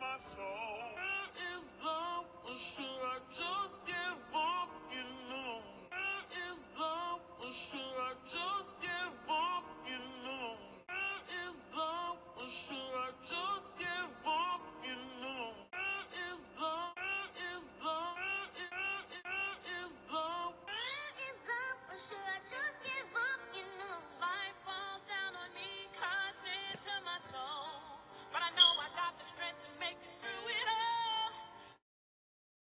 my soul.